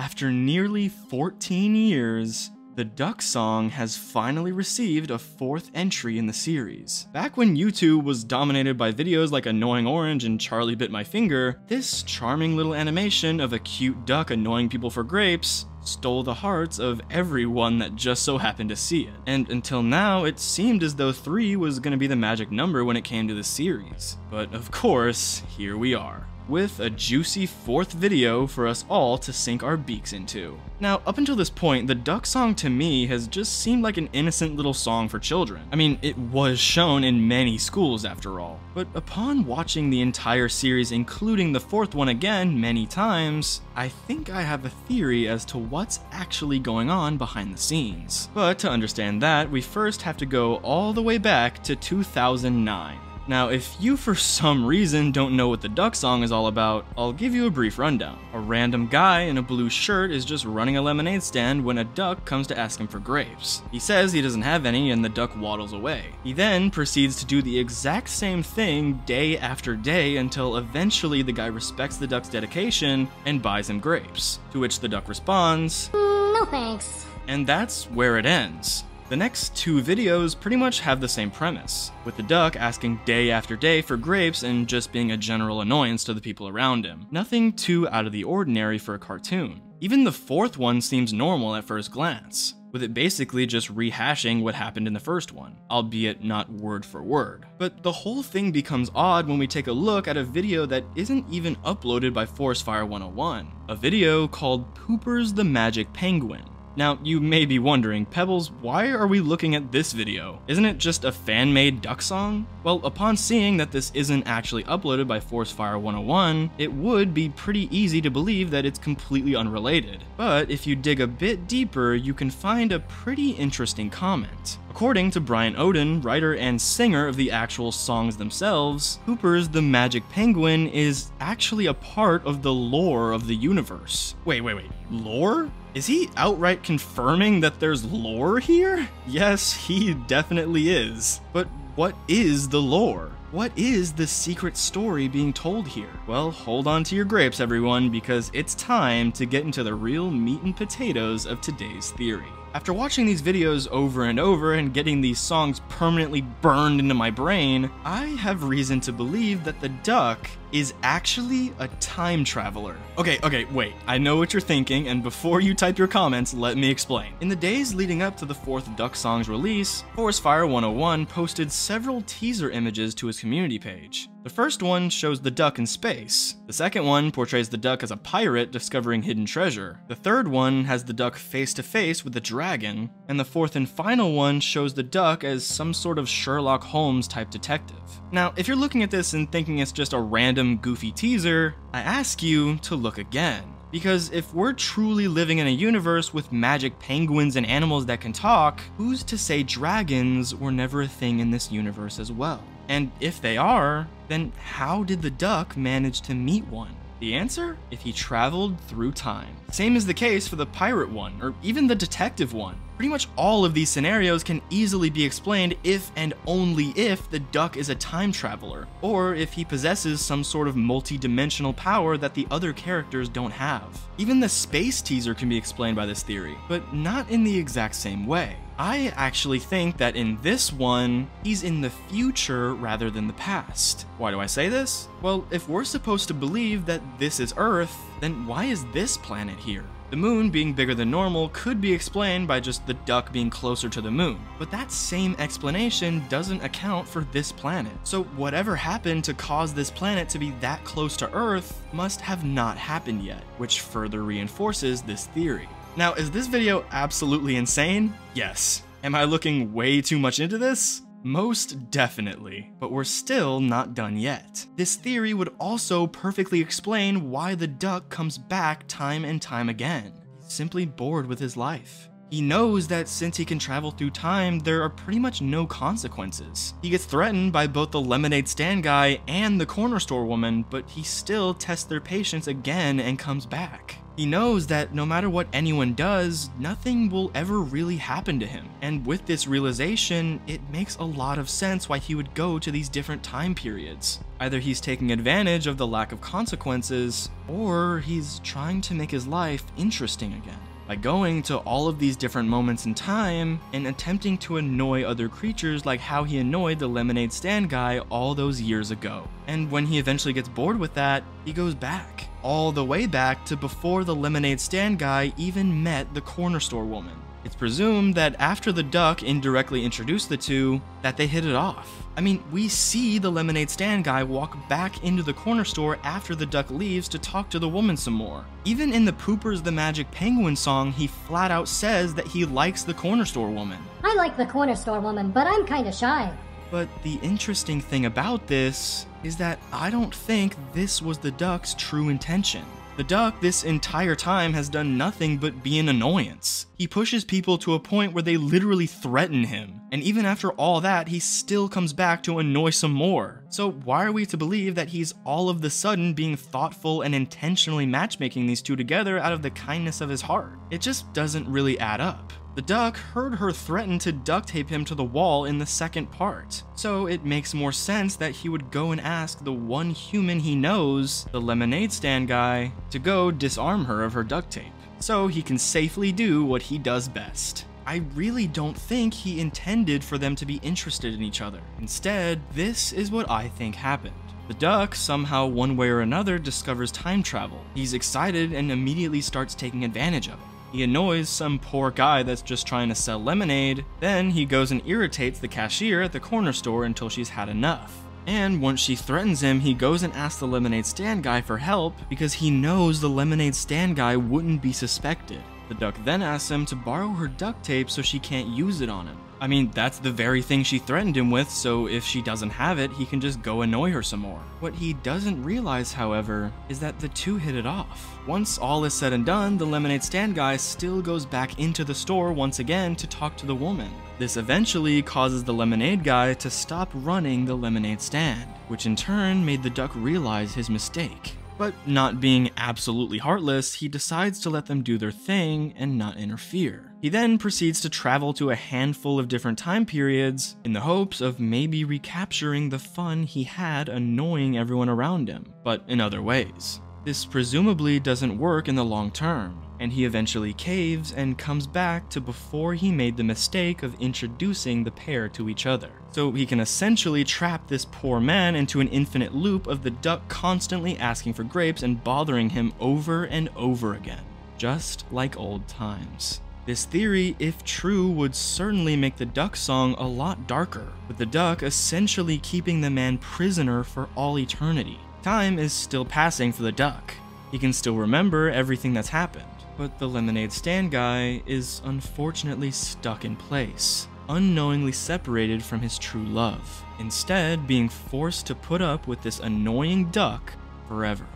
After nearly 14 years, the Duck Song has finally received a fourth entry in the series. Back when YouTube was dominated by videos like Annoying Orange and Charlie Bit My Finger, this charming little animation of a cute duck annoying people for grapes stole the hearts of everyone that just so happened to see it. And until now, it seemed as though 3 was going to be the magic number when it came to the series. But of course, here we are with a juicy fourth video for us all to sink our beaks into. Now, up until this point, the Duck Song to me has just seemed like an innocent little song for children. I mean, it was shown in many schools after all. But upon watching the entire series, including the fourth one again many times, I think I have a theory as to what's actually going on behind the scenes. But to understand that, we first have to go all the way back to 2009. Now, if you for some reason don't know what the Duck Song is all about, I'll give you a brief rundown. A random guy in a blue shirt is just running a lemonade stand when a duck comes to ask him for grapes. He says he doesn't have any and the duck waddles away. He then proceeds to do the exact same thing day after day until eventually the guy respects the duck's dedication and buys him grapes. To which the duck responds, mm, No thanks. And that's where it ends. The next two videos pretty much have the same premise, with the duck asking day after day for grapes and just being a general annoyance to the people around him. Nothing too out of the ordinary for a cartoon. Even the fourth one seems normal at first glance, with it basically just rehashing what happened in the first one, albeit not word for word. But the whole thing becomes odd when we take a look at a video that isn't even uploaded by Forrest Fire 101, a video called Poopers the Magic Penguin. Now, you may be wondering, Pebbles, why are we looking at this video? Isn't it just a fan-made duck song? Well, upon seeing that this isn't actually uploaded by Forrest Fire 101, it would be pretty easy to believe that it's completely unrelated. But if you dig a bit deeper, you can find a pretty interesting comment. According to Bryant Oden, writer and singer of the actual songs themselves, Hooper's The Magic Penguin is actually a part of the lore of the universe. Wait, wait, wait. Lore? Is he outright confirming that there's lore here? Yes, he definitely is. But what is the lore? What is the secret story being told here? Well, hold on to your grapes, everyone, because it's time to get into the real meat and potatoes of today's theory. After watching these videos over and over and getting these songs permanently burned into my brain, I have reason to believe that the duck is actually a time traveler. Okay, okay, wait. I know what you're thinking, and before you type your comments, let me explain. In the days leading up to the fourth Duck Song's release, Forrest Fire 101 posted several teaser images to his community page. The first one shows the duck in space. The second one portrays the duck as a pirate discovering hidden treasure. The third one has the duck face to face with the dragon. And the fourth and final one shows the duck as some sort of Sherlock Holmes type detective. Now, if you're looking at this and thinking it's just a random goofy teaser, I ask you to look again. Because if we're truly living in a universe with magic penguins and animals that can talk, who's to say dragons were never a thing in this universe as well? And if they are, then how did the duck manage to meet one? The answer? If he traveled through time. Same is the case for the pirate one, or even the detective one. Pretty much all of these scenarios can easily be explained if and only if the duck is a time traveler, or if he possesses some sort of multi-dimensional power that the other characters don't have. Even the space teaser can be explained by this theory, but not in the exact same way. I actually think that in this one, he's in the future rather than the past. Why do I say this? Well, if we're supposed to believe that this is Earth, then why is this planet here? The moon being bigger than normal could be explained by just the duck being closer to the moon, but that same explanation doesn't account for this planet. So whatever happened to cause this planet to be that close to Earth must have not happened yet, which further reinforces this theory. Now, is this video absolutely insane? Yes. Am I looking way too much into this? Most definitely, but we're still not done yet. This theory would also perfectly explain why the duck comes back time and time again. Simply bored with his life. He knows that since he can travel through time, there are pretty much no consequences. He gets threatened by both the lemonade stand guy and the corner store woman, but he still tests their patience again and comes back. He knows that no matter what anyone does, nothing will ever really happen to him. And with this realization, it makes a lot of sense why he would go to these different time periods. Either he's taking advantage of the lack of consequences, or he's trying to make his life interesting again by going to all of these different moments in time and attempting to annoy other creatures like how he annoyed the lemonade stand guy all those years ago. And when he eventually gets bored with that, he goes back. All the way back to before the lemonade stand guy even met the corner store woman. It's presumed that after the duck indirectly introduced the two, that they hit it off. I mean, we see the lemonade stand guy walk back into the corner store after the duck leaves to talk to the woman some more. Even in the Poopers the Magic Penguin song, he flat out says that he likes the corner store woman. I like the corner store woman, but I'm kinda shy. But the interesting thing about this is that I don't think this was the duck's true intention. The duck this entire time has done nothing but be an annoyance. He pushes people to a point where they literally threaten him, and even after all that, he still comes back to annoy some more. So why are we to believe that he's all of the sudden being thoughtful and intentionally matchmaking these two together out of the kindness of his heart? It just doesn't really add up. The duck heard her threaten to duct tape him to the wall in the second part, so it makes more sense that he would go and ask the one human he knows, the lemonade stand guy, to go disarm her of her duct tape, so he can safely do what he does best. I really don't think he intended for them to be interested in each other. Instead, this is what I think happened. The duck, somehow one way or another, discovers time travel. He's excited and immediately starts taking advantage of it. He annoys some poor guy that's just trying to sell lemonade, then he goes and irritates the cashier at the corner store until she's had enough. And once she threatens him, he goes and asks the lemonade stand guy for help because he knows the lemonade stand guy wouldn't be suspected. The duck then asks him to borrow her duct tape so she can't use it on him. I mean, that's the very thing she threatened him with, so if she doesn't have it, he can just go annoy her some more. What he doesn't realize, however, is that the two hit it off. Once all is said and done, the lemonade stand guy still goes back into the store once again to talk to the woman. This eventually causes the lemonade guy to stop running the lemonade stand, which in turn made the duck realize his mistake. But not being absolutely heartless, he decides to let them do their thing and not interfere. He then proceeds to travel to a handful of different time periods in the hopes of maybe recapturing the fun he had annoying everyone around him, but in other ways. This presumably doesn't work in the long term, and he eventually caves and comes back to before he made the mistake of introducing the pair to each other. So he can essentially trap this poor man into an infinite loop of the duck constantly asking for grapes and bothering him over and over again, just like old times. This theory, if true, would certainly make the duck song a lot darker, with the duck essentially keeping the man prisoner for all eternity. Time is still passing for the duck. He can still remember everything that's happened, but the lemonade stand guy is unfortunately stuck in place, unknowingly separated from his true love, instead being forced to put up with this annoying duck forever.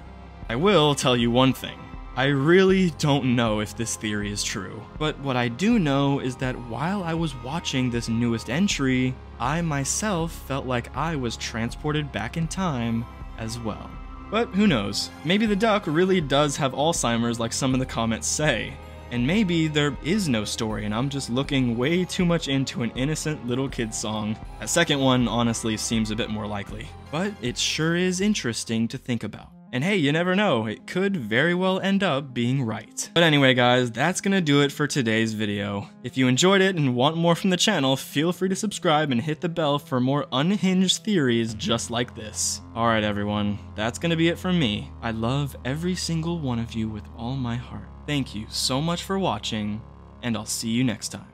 I will tell you one thing. I really don't know if this theory is true, but what I do know is that while I was watching this newest entry, I myself felt like I was transported back in time as well. But who knows? Maybe the duck really does have Alzheimer's like some of the comments say. And maybe there is no story and I'm just looking way too much into an innocent little kid song. That second one honestly seems a bit more likely. But it sure is interesting to think about. And hey, you never know, it could very well end up being right. But anyway guys, that's gonna do it for today's video. If you enjoyed it and want more from the channel, feel free to subscribe and hit the bell for more unhinged theories just like this. Alright everyone, that's gonna be it from me. I love every single one of you with all my heart. Thank you so much for watching, and I'll see you next time.